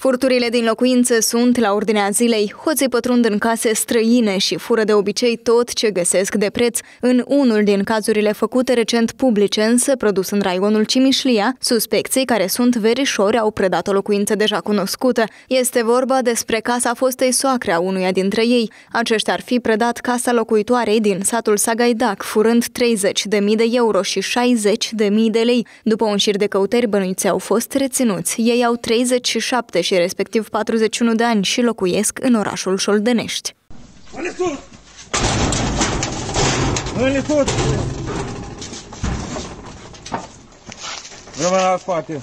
Furturile din locuințe sunt la ordinea zilei. Hoții pătrund în case străine și fură de obicei tot ce găsesc de preț. În unul din cazurile făcute recent publice, însă produs în raionul Cimișlia, suspecții care sunt verișori au predat o locuință deja cunoscută. Este vorba despre casa fostei soacre a unuia dintre ei. Aceștia ar fi predat casa locuitoarei din satul Sagaidac, furând 30.000 de euro și 60.000 de lei. După un șir de căutări, bănuiți au fost reținuți. Ei au 37 și respectiv 41 de ani și locuiesc în orașul Șoldănești. Rămân la spate.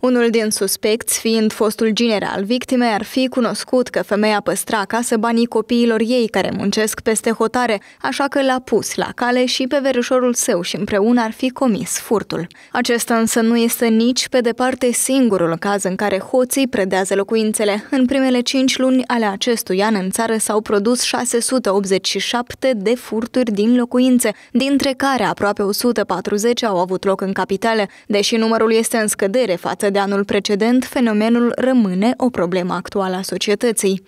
Unul din suspecți, fiind fostul general victimei, ar fi cunoscut că femeia păstra acasă banii copiilor ei care muncesc peste hotare, așa că l-a pus la cale și pe verișorul său și împreună ar fi comis furtul. Acesta însă nu este nici pe departe singurul caz în care hoții predează locuințele. În primele cinci luni ale acestui an în țară s-au produs 687 de furturi din locuințe, dintre care aproape 140 au avut loc în capitale. Deși numărul este în scădere față de anul precedent, fenomenul rămâne o problemă actuală a societății.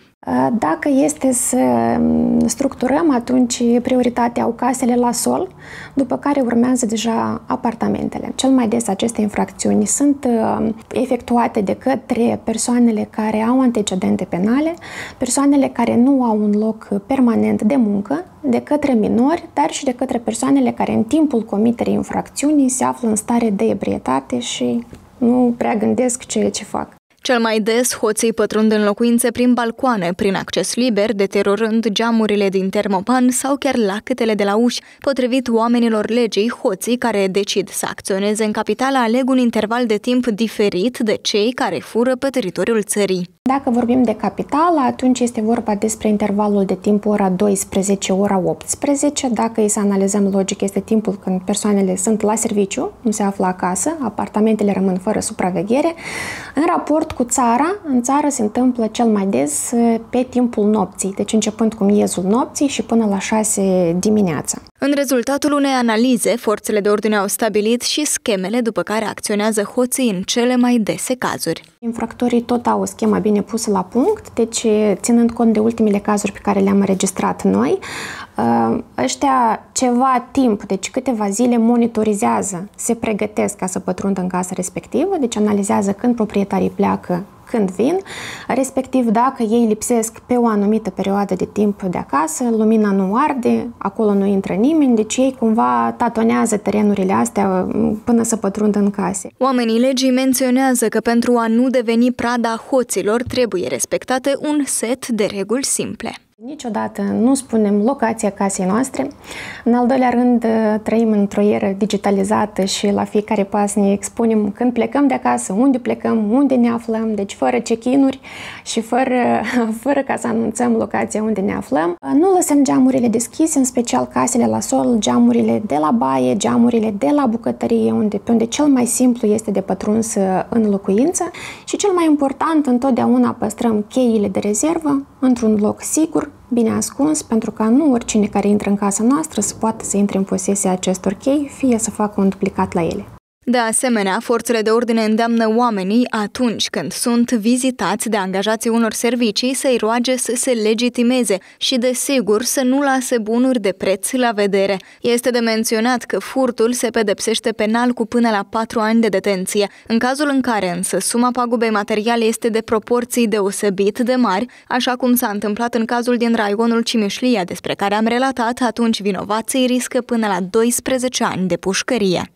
Dacă este să structurăm, atunci prioritatea au casele la sol, după care urmează deja apartamentele. Cel mai des aceste infracțiuni sunt efectuate de către persoanele care au antecedente penale, persoanele care nu au un loc permanent de muncă, de către minori, dar și de către persoanele care în timpul comiterii infracțiunii se află în stare de ebrietate și nu prea gândesc ceea ce fac. Cel mai des, hoții pătrund în locuințe prin balcoane, prin acces liber, deteriorând geamurile din termopan sau chiar lachetele de la uși. Potrivit oamenilor legii, hoții care decid să acționeze în capitală aleg un interval de timp diferit de cei care fură pe teritoriul țării. Dacă vorbim de capitală, atunci este vorba despre intervalul de timp ora 12-ora 18. Dacă e să analizăm logic, este timpul când persoanele sunt la serviciu, nu se află acasă, apartamentele rămân fără supraveghere. În raport cu țara, în țară se întâmplă cel mai des pe timpul nopții, deci începând cu miezul nopții și până la 6 dimineața. În rezultatul unei analize, forțele de ordine au stabilit și schemele după care acționează hoții în cele mai dese cazuri. Infractorii tot au o schemă bine pusă la punct, deci ținând cont de ultimele cazuri pe care le-am înregistrat noi, ă, ăștia ceva timp, deci câteva zile, monitorizează, se pregătesc ca să pătrundă în casa respectivă, deci analizează când proprietarii pleacă când vin, respectiv dacă ei lipsesc pe o anumită perioadă de timp de acasă, lumina nu arde, acolo nu intră nimeni, deci ei cumva tatonează terenurile astea până să pătrundă în case. Oamenii legii menționează că pentru a nu deveni prada hoților trebuie respectate un set de reguli simple. Niciodată nu spunem locația casei noastre. În al doilea rând, trăim într-o eră digitalizată și la fiecare pas ne expunem când plecăm de acasă, unde plecăm, unde ne aflăm, deci fără check-in-uri și fără, fără ca să anunțăm locația unde ne aflăm. Nu lăsăm geamurile deschise, în special casele la sol, geamurile de la baie, geamurile de la bucătărie, unde, pe unde cel mai simplu este de pătruns în locuință și cel mai important, întotdeauna păstrăm cheile de rezervă într-un loc sigur, bine ascuns, pentru ca nu oricine care intră în casa noastră să poată să intre în posesia acestor chei, fie să facă un duplicat la ele. De asemenea, forțele de ordine îndeamnă oamenii atunci când sunt vizitați de angajații unor servicii să-i roage să se legitimeze și, desigur, să nu lase bunuri de preț la vedere. Este de menționat că furtul se pedepsește penal cu până la 4 ani de detenție. În cazul în care însă suma pagubei materiale este de proporții deosebit de mari, așa cum s-a întâmplat în cazul din raionul Cimișlia despre care am relatat, atunci vinovații riscă până la 12 ani de pușcărie.